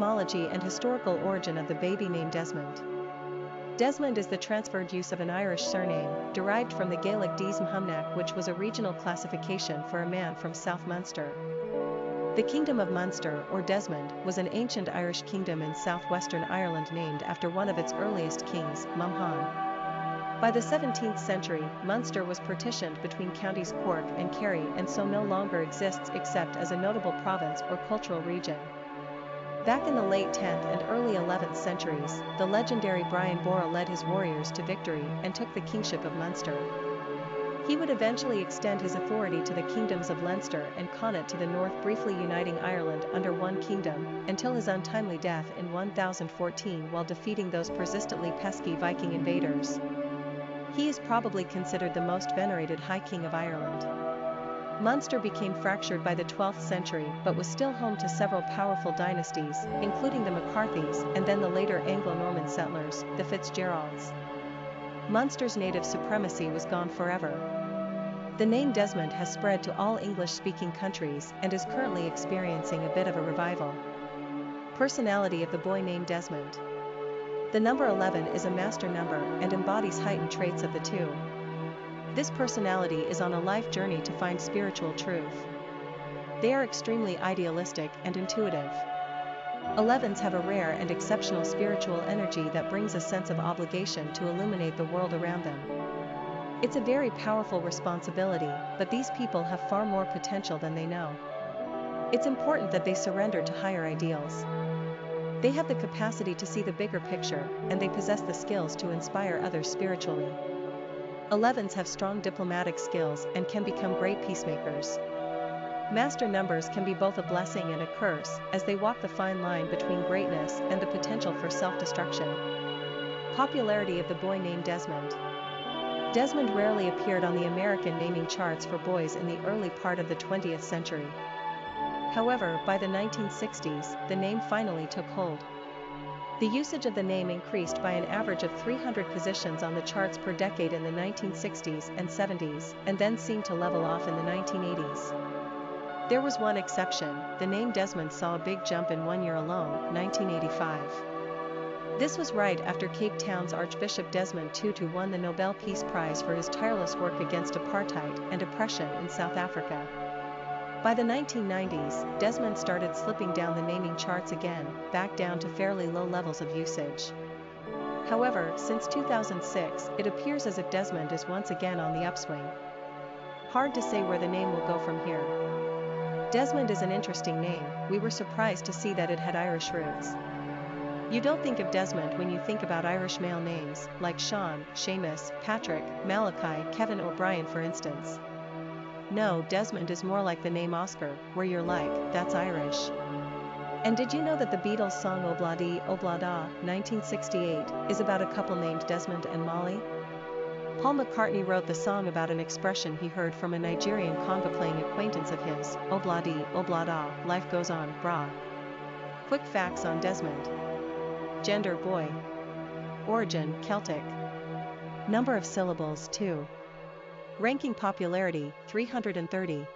Etymology and historical origin of the baby name Desmond. Desmond is the transferred use of an Irish surname, derived from the Gaelic Deasmhumhnach which was a regional classification for a man from South Munster. The Kingdom of Munster, or Desmond, was an ancient Irish kingdom in southwestern Ireland named after one of its earliest kings, Mumhan. By the 17th century, Munster was partitioned between counties Cork and Kerry and so no longer exists except as a notable province or cultural region. Back in the late 10th and early 11th centuries, the legendary Brian Boru led his warriors to victory and took the kingship of Munster. He would eventually extend his authority to the kingdoms of Leinster and Connaught to the north briefly uniting Ireland under one kingdom, until his untimely death in 1014 while defeating those persistently pesky Viking invaders. He is probably considered the most venerated High King of Ireland. Munster became fractured by the 12th century but was still home to several powerful dynasties, including the McCarthys and then the later Anglo-Norman settlers, the Fitzgeralds. Munster's native supremacy was gone forever. The name Desmond has spread to all English-speaking countries and is currently experiencing a bit of a revival. Personality of the boy named Desmond. The number 11 is a master number and embodies heightened traits of the two. This personality is on a life journey to find spiritual truth. They are extremely idealistic and intuitive. 11s have a rare and exceptional spiritual energy that brings a sense of obligation to illuminate the world around them. It's a very powerful responsibility, but these people have far more potential than they know. It's important that they surrender to higher ideals. They have the capacity to see the bigger picture, and they possess the skills to inspire others spiritually. 11s have strong diplomatic skills and can become great peacemakers. Master numbers can be both a blessing and a curse, as they walk the fine line between greatness and the potential for self-destruction. Popularity of the boy named Desmond. Desmond rarely appeared on the American naming charts for boys in the early part of the 20th century. However, by the 1960s, the name finally took hold. The usage of the name increased by an average of 300 positions on the charts per decade in the 1960s and 70s, and then seemed to level off in the 1980s. There was one exception, the name Desmond saw a big jump in one year alone, 1985. This was right after Cape Town's Archbishop Desmond Tutu won the Nobel Peace Prize for his tireless work against apartheid and oppression in South Africa. By the 1990s, Desmond started slipping down the naming charts again, back down to fairly low levels of usage. However, since 2006, it appears as if Desmond is once again on the upswing. Hard to say where the name will go from here. Desmond is an interesting name, we were surprised to see that it had Irish roots. You don't think of Desmond when you think about Irish male names, like Sean, Seamus, Patrick, Malachi, Kevin or Brian for instance. No, Desmond is more like the name Oscar, where you're like, that's Irish. And did you know that the Beatles song Obladi Oblada, 1968, is about a couple named Desmond and Molly? Paul McCartney wrote the song about an expression he heard from a Nigerian conga playing acquaintance of his, Obladi Oblada, life goes on, brah. Quick facts on Desmond. Gender boy. Origin Celtic. Number of syllables 2. Ranking popularity 330.